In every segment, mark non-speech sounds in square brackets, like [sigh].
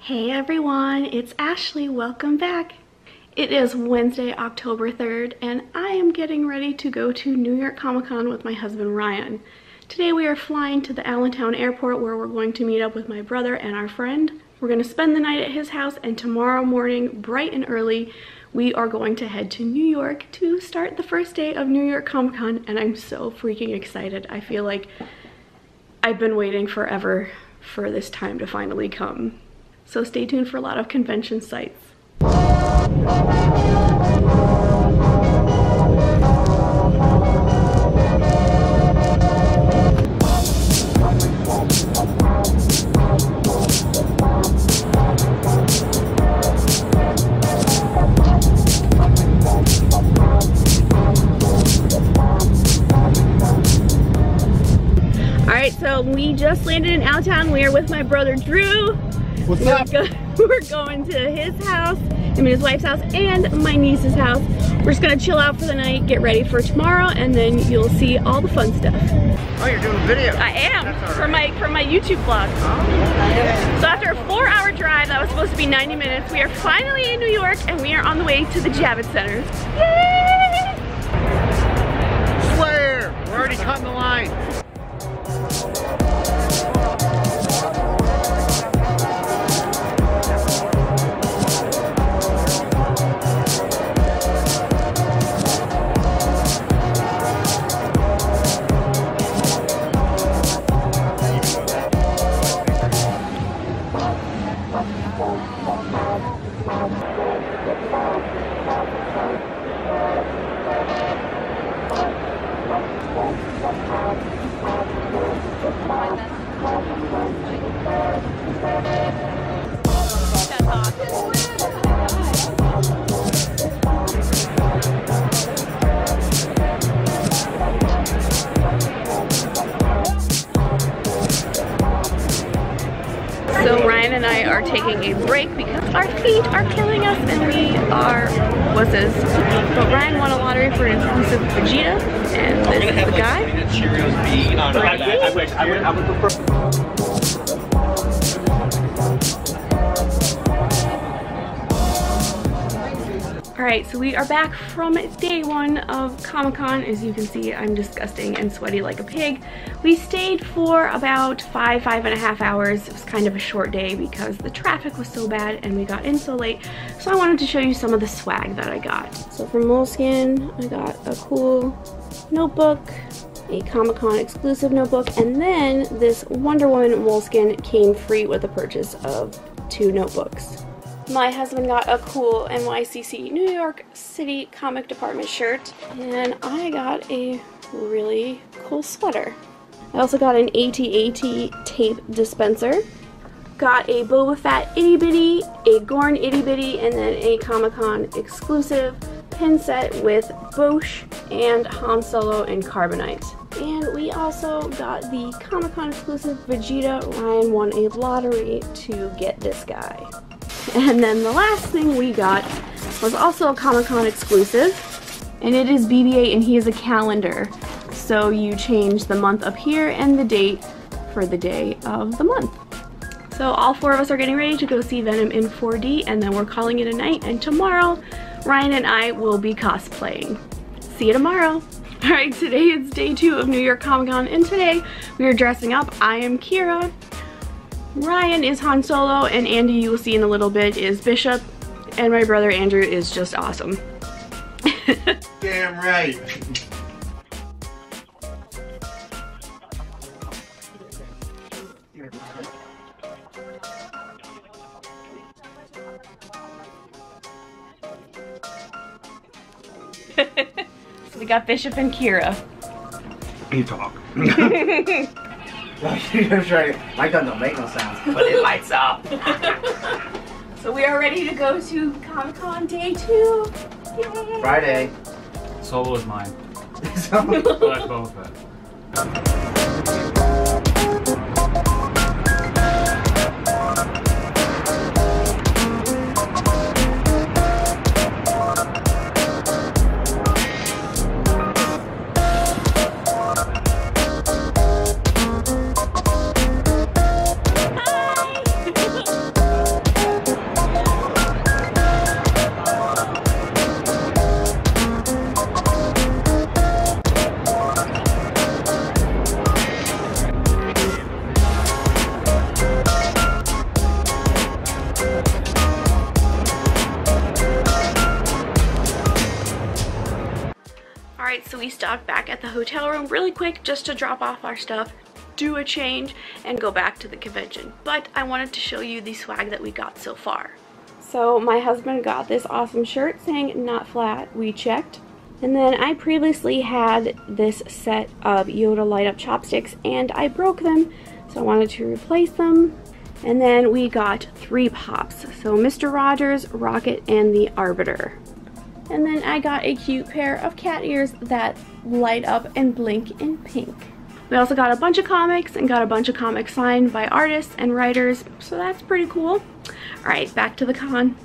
Hey everyone, it's Ashley. Welcome back. It is Wednesday, October 3rd, and I am getting ready to go to New York Comic Con with my husband Ryan. Today we are flying to the Allentown airport where we're going to meet up with my brother and our friend. We're going to spend the night at his house, and tomorrow morning, bright and early, we are going to head to New York to start the first day of New York Comic Con, and I'm so freaking excited. I feel like I've been waiting forever for this time to finally come. So stay tuned for a lot of convention sites. All right, so we just landed in Allentown. We are with my brother Drew. What's we're up? Go [laughs] we're going to his house, I mean his wife's house, and my niece's house. We're just gonna chill out for the night, get ready for tomorrow, and then you'll see all the fun stuff. Oh, you're doing video. I am all for my for my YouTube vlog. Oh. So after a four-hour drive that was supposed to be 90 minutes, we are finally in New York, and we are on the way to the Javits Center. Yay! Are wussas. But Ryan won a lottery for an exclusive Vegeta and this is the guy. Cheerios I, I, I wish. I would, I would prefer. Alright, so we are back from day one of Comic Con. As you can see, I'm disgusting and sweaty like a pig. We stayed for about five, five and a half hours. It was kind of a short day because the traffic was so bad and we got in so late. So I wanted to show you some of the swag that I got. So from Moleskine, I got a cool notebook, a Comic Con exclusive notebook, and then this Wonder Woman Moleskine came free with the purchase of two notebooks. My husband got a cool NYCC New York City Comic Department shirt, and I got a really cool sweater. I also got an AT-AT tape dispenser, got a Boba Fett Itty Bitty, a Gorn Itty Bitty, and then a Comic Con exclusive pin set with Bossk and Han Solo and Carbonite. And we also got the Comic Con exclusive Vegeta. Ryan won a lottery to get this guy. And then the last thing we got was also a Comic Con exclusive, and it is BB-8 and he is a calendar. So you change the month up here and the date for the day of the month. So all four of us are getting ready to go see Venom in 4D and then we're calling it a night and tomorrow Ryan and I will be cosplaying. See you tomorrow. [laughs] Alright, today is day two of New York Comic Con and today we are dressing up. I am Kira. Ryan is Han Solo and Andy you will see in a little bit is Bishop and my brother Andrew is just awesome. [laughs] Damn right. so [laughs] we got Bishop and Kira. You talk. [laughs] You're trying. My gun don't make no sounds, [laughs] but it lights up. [laughs] So we are ready to go to Comic Con day two. Yay. Friday. Solo is mine. [laughs] so, So that's Boba Fett. Hotel room really quick just to drop off our stuff, do a change, and go back to the convention. But I wanted to show you the swag that we got so far. So my husband got this awesome shirt saying not flat, we checked. And then I previously had this set of Yoda light up chopsticks and I broke them. So I wanted to replace them. And then we got three pops. So Mr. Rogers, Rocket, and the Arbiter. And then I got a cute pair of cat ears that light up and blink in pink. We also got a bunch of comics and got a bunch of comics signed by artists and writers, so that's pretty cool. All right, back to the con.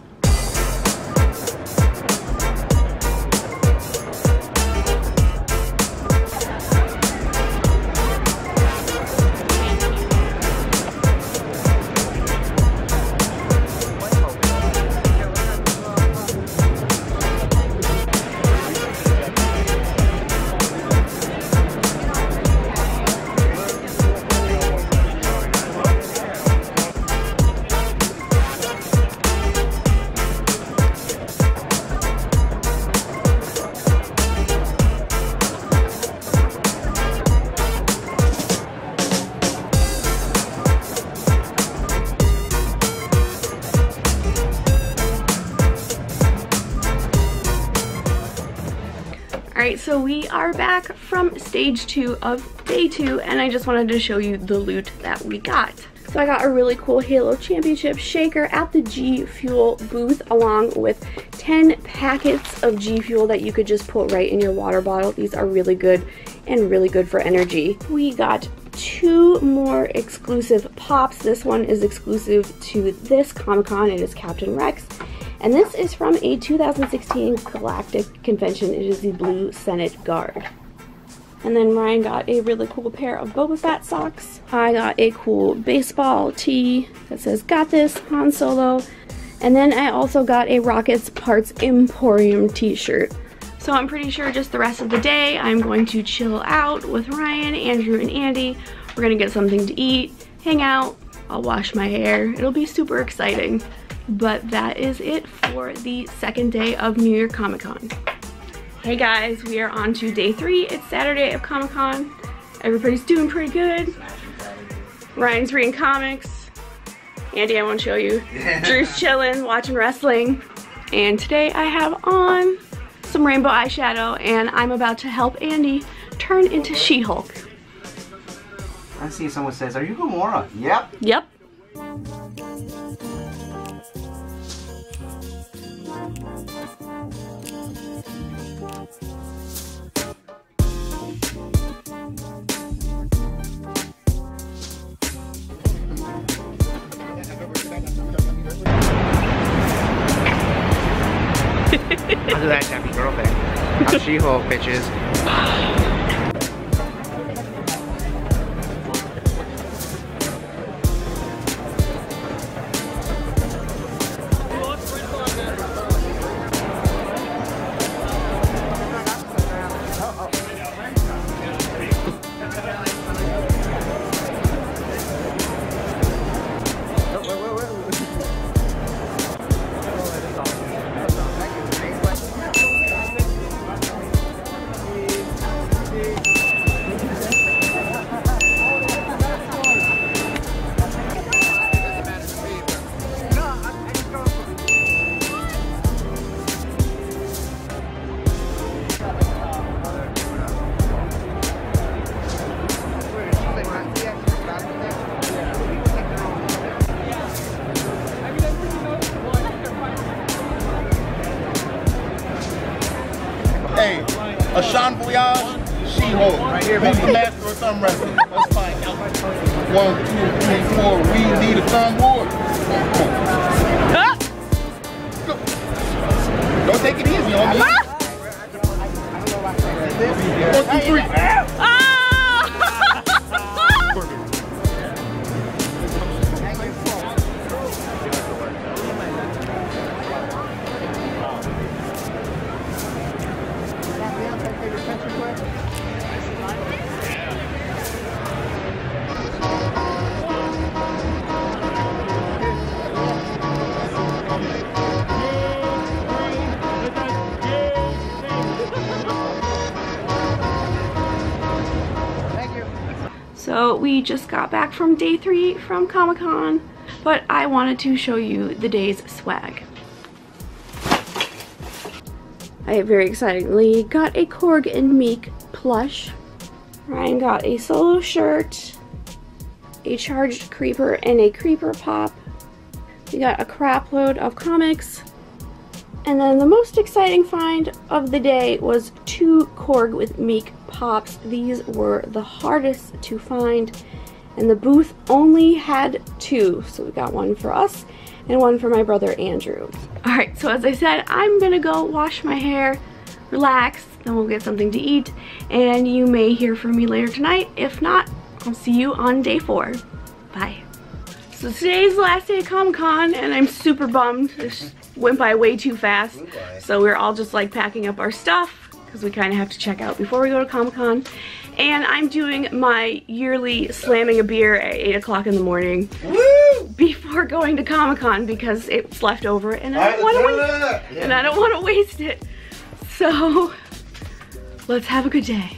Are back from stage two of day two, and I just wanted to show you the loot that we got. So I got a really cool Halo Championship shaker at the G Fuel booth along with 10 packets of G Fuel that you could just put right in your water bottle. These are really good and really good for energy. We got two more exclusive pops. This one is exclusive to this Comic-Con. It is Captain Rex. And this is from a 2016 Galactic Convention. It is the Blue Senate Guard. And then Ryan got a really cool pair of Boba Fett socks. I got a cool baseball tee that says Got This, Han Solo. And then I also got a Rockets Parts Emporium t-shirt. So I'm pretty sure just the rest of the day I'm going to chill out with Ryan, Andrew, and Andy. We're gonna get something to eat, hang out, I'll wash my hair. It'll be super exciting. But that is it for the second day of New York Comic Con. Hey guys, we are on to day three. It's Saturday of Comic Con. Everybody's doing pretty good. Ryan's reading comics. Andy, I won't show you. [laughs] Drew's chilling, watching wrestling. And today I have on some rainbow eyeshadow and I'm about to help Andy turn into She-Hulk. I see someone says, are you Gamora? Yep. Yep. Do that happy girl thing. I'm She-Hulk, bitches. One, two, three, four. We need a thumb war. Go. Don't take it easy on me. Ah! One, two, three. Ah! We just got back from day three from Comic-Con, but I wanted to show you the day's swag. I very excitingly got a Korg and Miek plush. Ryan got a solo shirt, a charged creeper, and a creeper pop. We got a crap load of comics. And then the most exciting find of the day was two Korg with Miek pops. These were the hardest to find and the booth only had two. So we got one for us and one for my brother Andrew. All right, so as I said, I'm gonna go wash my hair, relax, then we'll get something to eat, and you may hear from me later tonight. If not, I'll see you on day four. Bye. So today's the last day of Comic-Con, and I'm super bummed. This went by way too fast. So we're all just like packing up our stuff, because we kind of have to check out before we go to Comic-Con. And I'm doing my yearly slamming a beer at 8 o'clock in the morning Woo! before going to Comic-Con because it's left over and I don't want to waste it. And I don't want to waste it. So let's have a good day.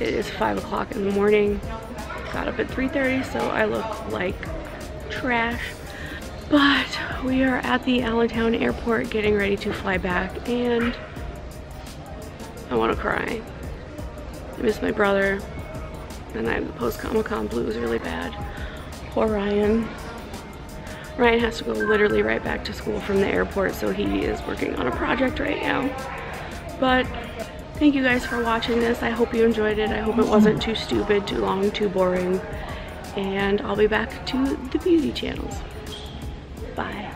It is 5 o'clock in the morning. Got up at 3.30, so I look like trash. But we are at the Allentown airport getting ready to fly back, and I want to cry. I miss my brother, and I have the post-Comic-Con blues really bad. Poor Ryan. Ryan has to go literally right back to school from the airport, so he is working on a project right now. But thank you guys for watching this. I hope you enjoyed it. I hope it wasn't too stupid, too long, too boring. And I'll be back to the beauty channels. Bye.